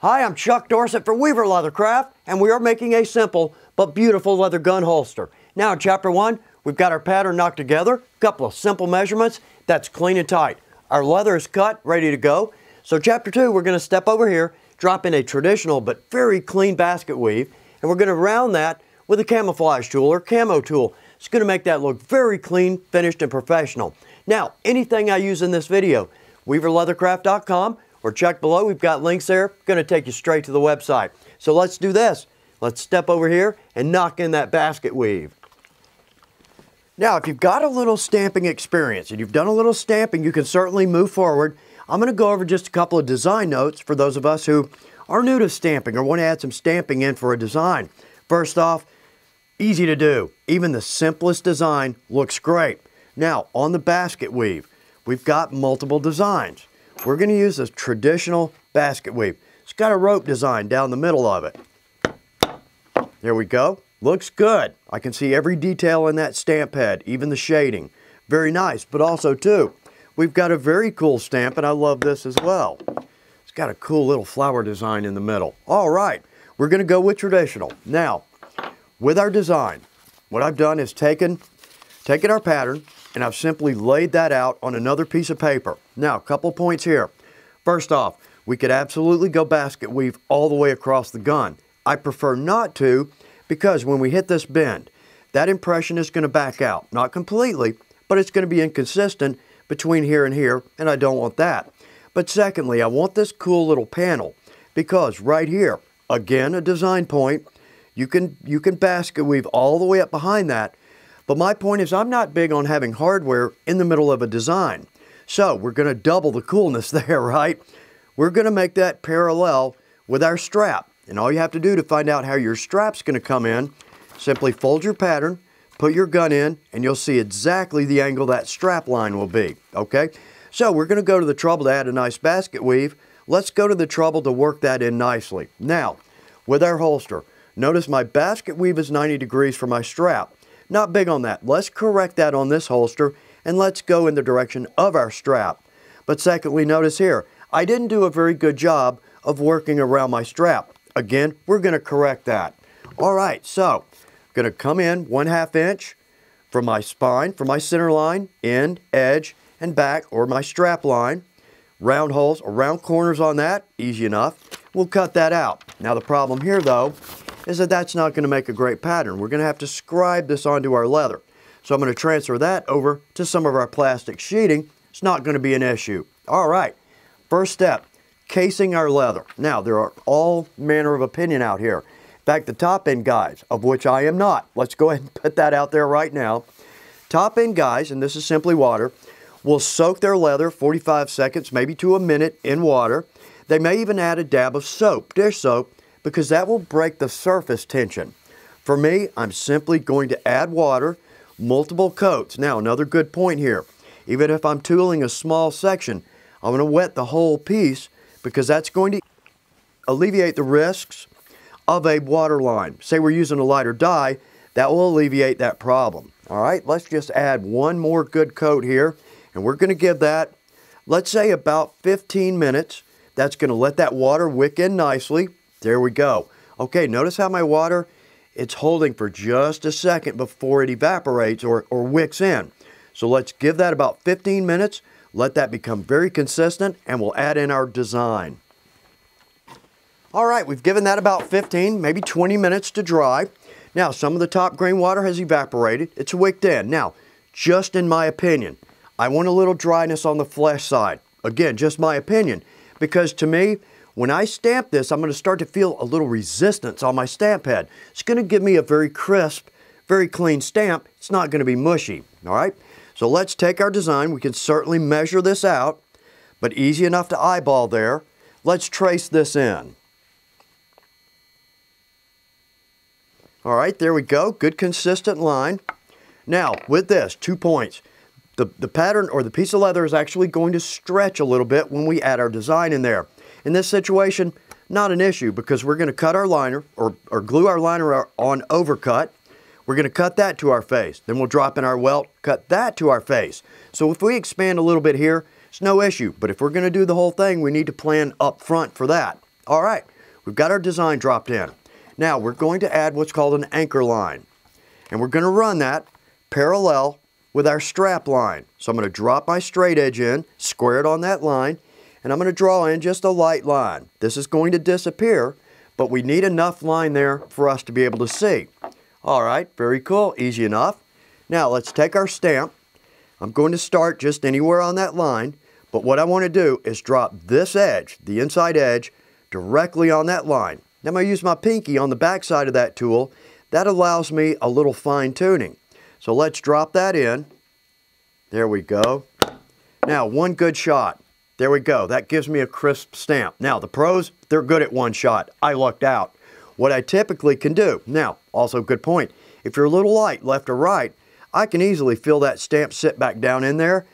Hi, I'm Chuck Dorsett for Weaver Leathercraft, and we are making a simple but beautiful leather gun holster. Now in chapter one, we've got our pattern knocked together, a couple of simple measurements, that's clean and tight. Our leather is cut, ready to go. So chapter two, we're gonna step over here, drop in a traditional but very clean basket weave, and we're gonna round that with a camouflage tool or camo tool. It's gonna make that look very clean, finished, and professional. Now, anything I use in this video, weaverleathercraft.com, or check below. We've got links there. Going to take you straight to the website. So let's do this. Let's step over here and knock in that basket weave. Now, if you've got a little stamping experience and you've done a little stamping, you can certainly move forward. I'm going to go over just a couple of design notes for those of us who are new to stamping or want to add some stamping in for a design. First off, easy to do. Even the simplest design looks great. Now, on the basket weave, we've got multiple designs. We're going to use a traditional basket weave. It's got a rope design down the middle of it. There we go. Looks good. I can see every detail in that stamp head, even the shading. Very nice, but also too, we've got a very cool stamp, and I love this as well. It's got a cool little flower design in the middle. All right, we're going to go with traditional. Now, with our design, what I've done is taken, taken our pattern, and I've simply laid that out on another piece of paper. Now, a couple points here. First off, we could absolutely go basket weave all the way across the gun. I prefer not to because when we hit this bend, that impression is going to back out. Not completely, but it's going to be inconsistent between here and here, and I don't want that. But secondly, I want this cool little panel because right here, again, a design point, you can, you can basket weave all the way up behind that, but my point is I'm not big on having hardware in the middle of a design. So we're going to double the coolness there, right? We're going to make that parallel with our strap. And all you have to do to find out how your strap's going to come in, simply fold your pattern, put your gun in, and you'll see exactly the angle that strap line will be, okay? So we're going to go to the trouble to add a nice basket weave. Let's go to the trouble to work that in nicely. Now, with our holster, notice my basket weave is 90 degrees for my strap. Not big on that. Let's correct that on this holster and let's go in the direction of our strap. But secondly, notice here, I didn't do a very good job of working around my strap. Again, we're going to correct that. All right, so I'm going to come in one half inch from my spine, from my center line, end, edge, and back, or my strap line. Round holes or round corners on that, easy enough. We'll cut that out. Now the problem here though is that that's not going to make a great pattern. We're going to have to scribe this onto our leather. So I'm going to transfer that over to some of our plastic sheeting. It's not going to be an issue. All right, first step, casing our leather. Now, there are all manner of opinion out here. In fact, the top end guys, of which I am not, let's go ahead and put that out there right now. Top end guys, and this is simply water, will soak their leather 45 seconds, maybe to a minute in water. They may even add a dab of soap, dish soap, because that will break the surface tension. For me, I'm simply going to add water, multiple coats. Now, another good point here. Even if I'm tooling a small section, I'm going to wet the whole piece because that's going to alleviate the risks of a water line. Say we're using a lighter dye, that will alleviate that problem. All right, let's just add one more good coat here, and we're going to give that, let's say about 15 minutes. That's going to let that water wick in nicely. There we go. Okay, notice how my water, it's holding for just a second before it evaporates or, or wicks in. So let's give that about 15 minutes, let that become very consistent, and we'll add in our design. All right, we've given that about 15, maybe 20 minutes to dry. Now, some of the top grain water has evaporated. It's wicked in. Now, just in my opinion, I want a little dryness on the flesh side. Again, just my opinion, because to me, when I stamp this, I'm going to start to feel a little resistance on my stamp head. It's going to give me a very crisp, very clean stamp. It's not going to be mushy, all right? So let's take our design. We can certainly measure this out, but easy enough to eyeball there. Let's trace this in. All right, there we go. Good consistent line. Now, with this, two points. The, the pattern or the piece of leather is actually going to stretch a little bit when we add our design in there. In this situation, not an issue because we're going to cut our liner or, or glue our liner on overcut. We're going to cut that to our face. Then we'll drop in our welt, cut that to our face. So if we expand a little bit here, it's no issue. But if we're going to do the whole thing, we need to plan up front for that. All right, we've got our design dropped in. Now we're going to add what's called an anchor line. And we're going to run that parallel with our strap line. So I'm going to drop my straight edge in, square it on that line, and I'm going to draw in just a light line. This is going to disappear, but we need enough line there for us to be able to see. All right, very cool, easy enough. Now let's take our stamp. I'm going to start just anywhere on that line, but what I want to do is drop this edge, the inside edge, directly on that line. Now I'm going to use my pinky on the back side of that tool. That allows me a little fine tuning. So let's drop that in. There we go. Now, one good shot. There we go. That gives me a crisp stamp. Now, the pros, they're good at one shot. I lucked out. What I typically can do, now, also good point, if you're a little light left or right, I can easily feel that stamp sit back down in there.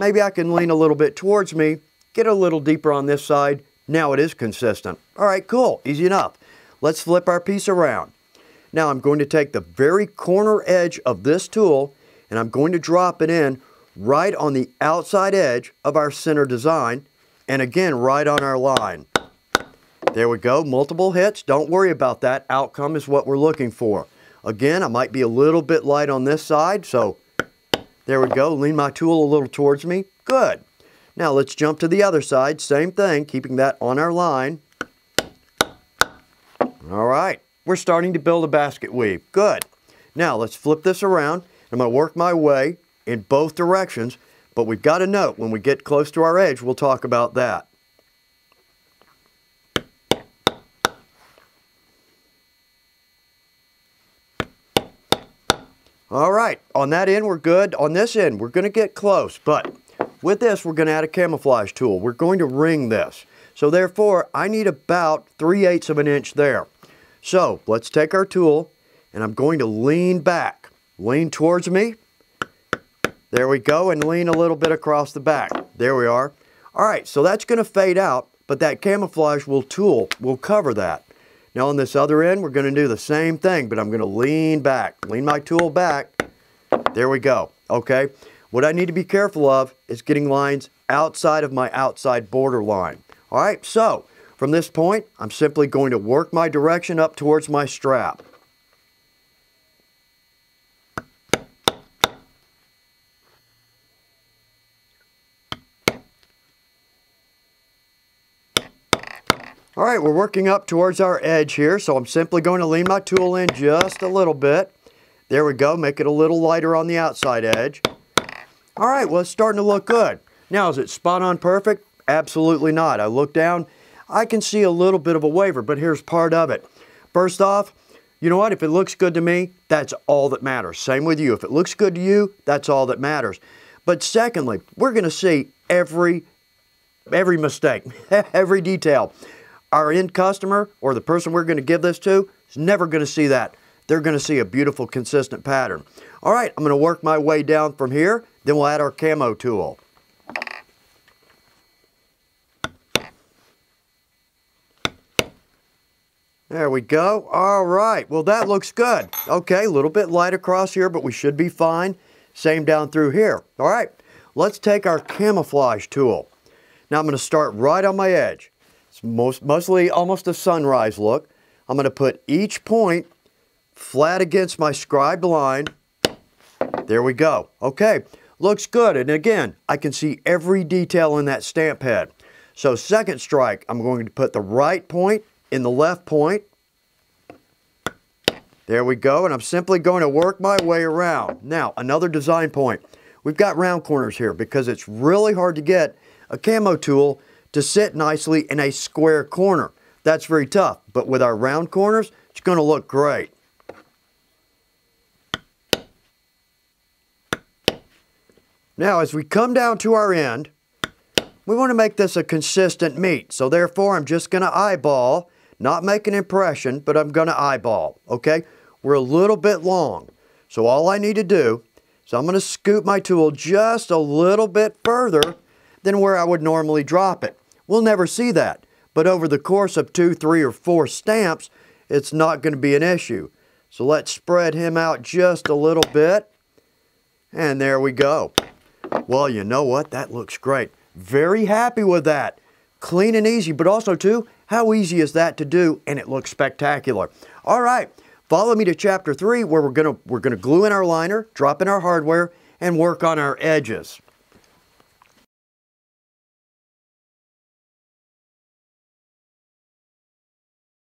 Maybe I can lean a little bit towards me, get a little deeper on this side. Now it is consistent. All right, cool, easy enough. Let's flip our piece around. Now I'm going to take the very corner edge of this tool and I'm going to drop it in right on the outside edge of our center design and again right on our line. There we go, multiple hits. Don't worry about that. Outcome is what we're looking for. Again, I might be a little bit light on this side, so there we go. Lean my tool a little towards me. Good. Now let's jump to the other side. Same thing, keeping that on our line. All right. We're starting to build a basket weave. Good. Now let's flip this around. I'm going to work my way in both directions, but we've got to note when we get close to our edge, we'll talk about that. All right, on that end we're good. On this end, we're going to get close, but with this we're going to add a camouflage tool. We're going to ring this. So therefore, I need about 3 eighths of an inch there. So let's take our tool and I'm going to lean back. Lean towards me. There we go and lean a little bit across the back. There we are. All right, so that's going to fade out, but that camouflage will tool, will cover that. Now on this other end, we're going to do the same thing, but I'm going to lean back. Lean my tool back. There we go. Okay. What I need to be careful of is getting lines outside of my outside border line. All right, so from this point, I'm simply going to work my direction up towards my strap. All right, we're working up towards our edge here, so I'm simply going to lean my tool in just a little bit. There we go, make it a little lighter on the outside edge. All right, well, it's starting to look good. Now, is it spot on perfect? Absolutely not. I look down, I can see a little bit of a waver, but here's part of it. First off, you know what? If it looks good to me, that's all that matters. Same with you. If it looks good to you, that's all that matters. But secondly, we're going to see every every mistake, every detail. Our end customer or the person we're going to give this to is never going to see that. They're going to see a beautiful, consistent pattern. All right, I'm going to work my way down from here. Then we'll add our camo tool. There we go. All right. Well, that looks good. Okay, a little bit light across here, but we should be fine. Same down through here. All right. Let's take our camouflage tool. Now I'm going to start right on my edge. Most, mostly almost a sunrise look. I'm going to put each point flat against my scribed line. There we go. Okay, looks good. And again, I can see every detail in that stamp head. So second strike, I'm going to put the right point in the left point. There we go, and I'm simply going to work my way around. Now, another design point. We've got round corners here because it's really hard to get a camo tool to sit nicely in a square corner. That's very tough, but with our round corners, it's going to look great. Now, as we come down to our end, we want to make this a consistent meet. So therefore, I'm just going to eyeball not make an impression, but I'm going to eyeball, okay? We're a little bit long. So all I need to do is I'm going to scoop my tool just a little bit further than where I would normally drop it. We'll never see that. But over the course of two, three, or four stamps, it's not going to be an issue. So let's spread him out just a little bit. And there we go. Well, you know what? That looks great. Very happy with that. clean and easy, but also too, how easy is that to do? And it looks spectacular. All right, follow me to chapter three where we're gonna, we're gonna glue in our liner, drop in our hardware, and work on our edges.